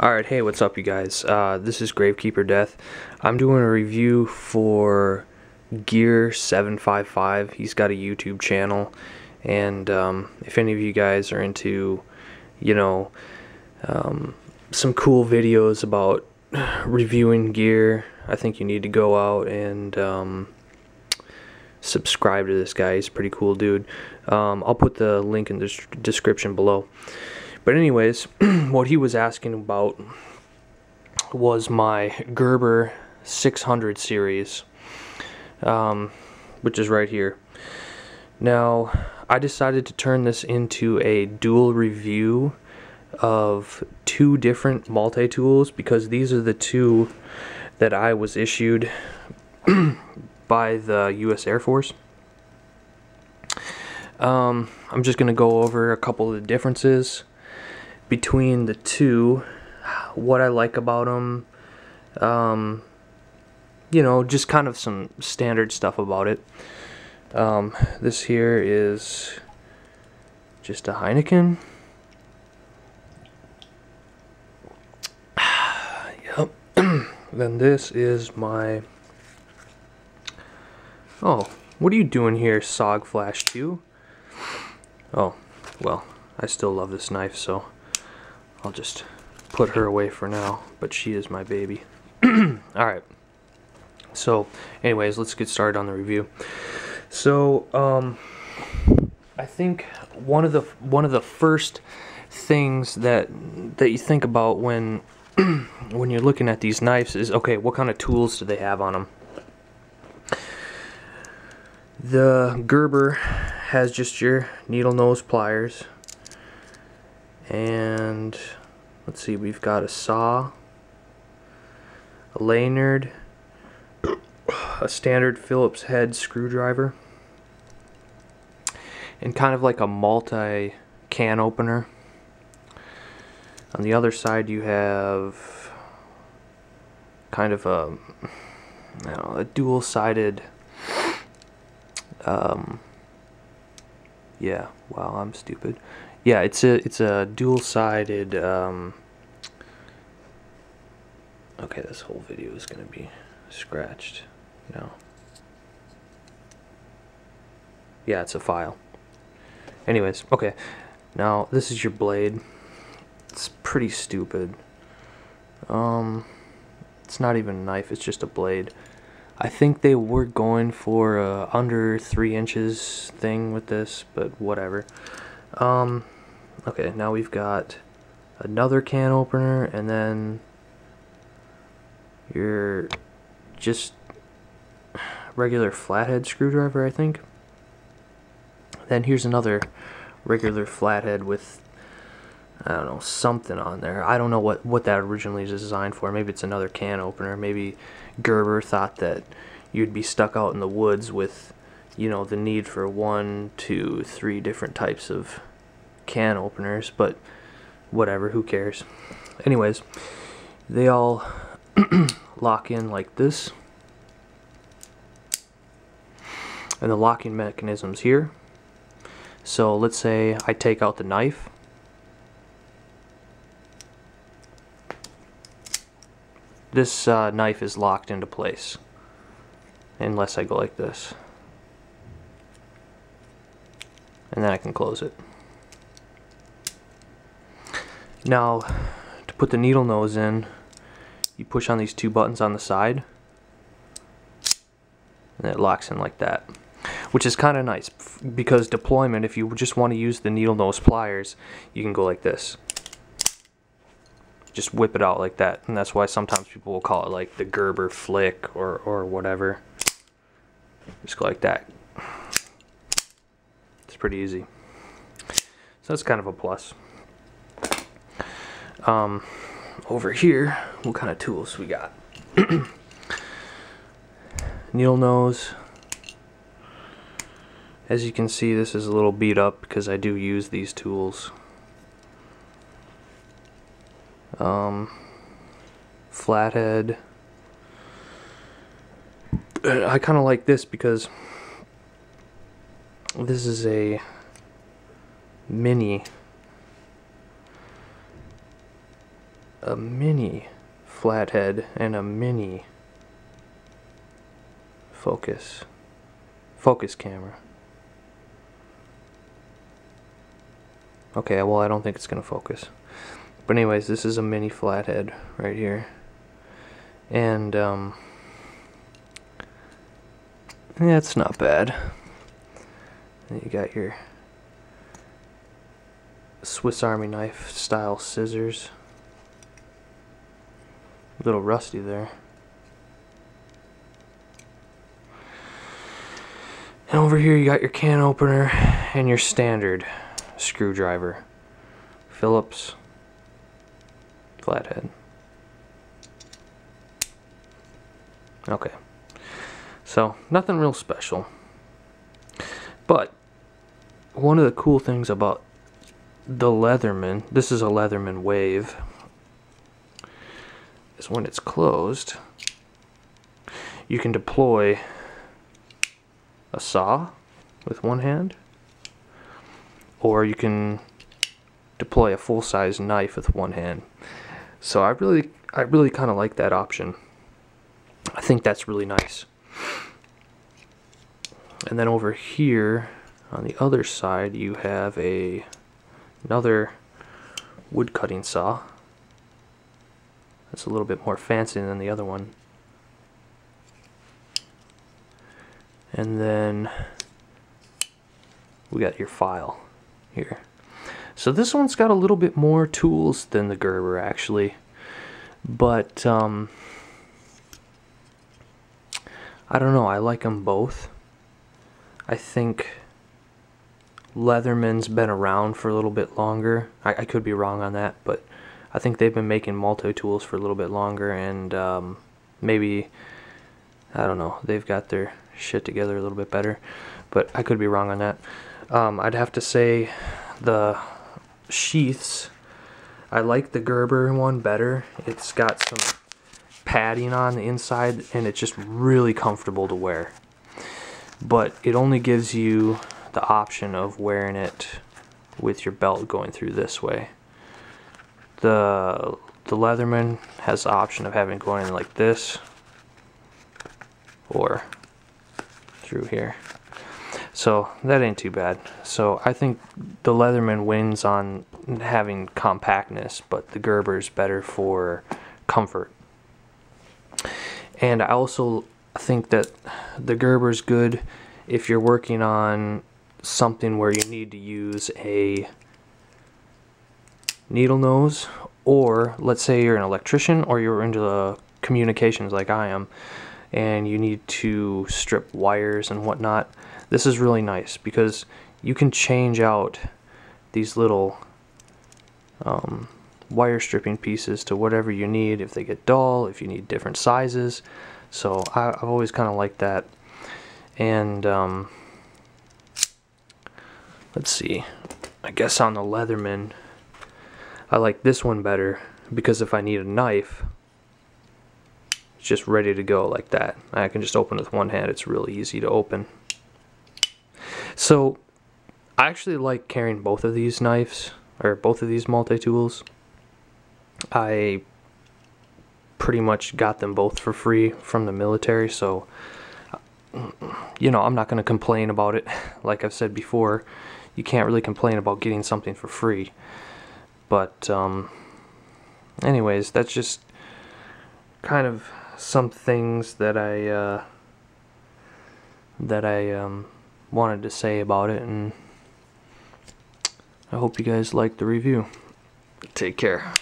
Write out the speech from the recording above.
Alright, hey, what's up, you guys? Uh, this is Gravekeeper Death. I'm doing a review for Gear 755. He's got a YouTube channel, and um, if any of you guys are into, you know, um, some cool videos about reviewing gear, I think you need to go out and um, subscribe to this guy. He's a pretty cool dude. Um, I'll put the link in the description below. But anyways, what he was asking about was my Gerber 600 series, um, which is right here. Now, I decided to turn this into a dual review of two different multi-tools because these are the two that I was issued by the U.S. Air Force. Um, I'm just going to go over a couple of the differences between the two, what I like about them, um, you know, just kind of some standard stuff about it. Um, this here is just a Heineken. yep. then this is my. Oh, what are you doing here, Sog Flash 2? Oh, well, I still love this knife, so. I'll just put her away for now, but she is my baby. Alright. So, anyways, let's get started on the review. So, um, I think one of the one of the first things that that you think about when when you're looking at these knives is okay, what kind of tools do they have on them? The Gerber has just your needle nose pliers, and let's see we've got a saw a lanyard a standard Phillips head screwdriver and kind of like a multi can opener. On the other side you have kind of a know, a dual-sided um, yeah wow I'm stupid yeah, it's a it's a dual-sided. Um, okay, this whole video is gonna be scratched. No. Yeah, it's a file. Anyways, okay. Now this is your blade. It's pretty stupid. Um, it's not even a knife. It's just a blade. I think they were going for a under three inches thing with this, but whatever. Um, okay, now we've got another can opener, and then your just regular flathead screwdriver, I think. Then here's another regular flathead with I don't know, something on there. I don't know what, what that originally is designed for. Maybe it's another can opener. Maybe Gerber thought that you'd be stuck out in the woods with you know, the need for one, two, three different types of can openers, but whatever, who cares. Anyways, they all lock in like this. And the locking mechanism's here. So let's say I take out the knife. This uh, knife is locked into place. Unless I go like this. and then I can close it. Now, to put the needle nose in, you push on these two buttons on the side, and it locks in like that. Which is kind of nice, because deployment, if you just want to use the needle nose pliers, you can go like this. Just whip it out like that, and that's why sometimes people will call it like the Gerber flick or, or whatever. Just go like that It's pretty easy. So that's kind of a plus. Um, over here, what kind of tools we got? Needle nose. As you can see, this is a little beat up because I do use these tools. Um, flathead. I kind of like this because this is a mini a mini flathead and a mini focus focus camera. Okay, well I don't think it's gonna focus. But anyways, this is a mini flathead right here. And um yeah, it's not bad. And you got your Swiss Army knife style scissors. A little rusty there. And over here you got your can opener and your standard screwdriver. Phillips flathead. Okay. So, nothing real special. But one of the cool things about the Leatherman, this is a Leatherman Wave, is when it's closed, you can deploy a saw with one hand, or you can deploy a full-size knife with one hand. So I really, I really kind of like that option. I think that's really nice. And then over here on the other side you have a another wood cutting saw. A little bit more fancy than the other one. And then we got your file here. So this one's got a little bit more tools than the Gerber actually. But um, I don't know, I like them both. I think Leatherman's been around for a little bit longer. I, I could be wrong on that, but I think they've been making multi tools for a little bit longer and um, maybe, I don't know, they've got their shit together a little bit better, but I could be wrong on that. Um, I'd have to say the sheaths, I like the Gerber one better. It's got some padding on the inside and it's just really comfortable to wear. But it only gives you the option of wearing it with your belt going through this way. The the Leatherman has the option of having going in like this or through here. So that ain't too bad. So I think the Leatherman wins on having compactness, but the Gerber's better for comfort. And I also think that the Gerber's good if you're working on something where you need to use a needle nose or let's say you're an electrician or you're into the communications like I am and you need to strip wires and whatnot this is really nice because you can change out these little um, wire stripping pieces to whatever you need. If they get dull if you need different sizes. So I, have always kind of liked that. And um, let's see. I guess on the Leatherman I like this one better because if I need a knife it's just ready to go like that. I can just open with one hand. It's really easy to open. So I actually like carrying both of these knives or both of these multi-tools. I pretty much got them both for free from the military so you know I'm not going to complain about it. Like I've said before you can't really complain about getting something for free. But, um, anyways, that's just kind of some things that I, uh, that I, um, wanted to say about it, and I hope you guys liked the review. Take care.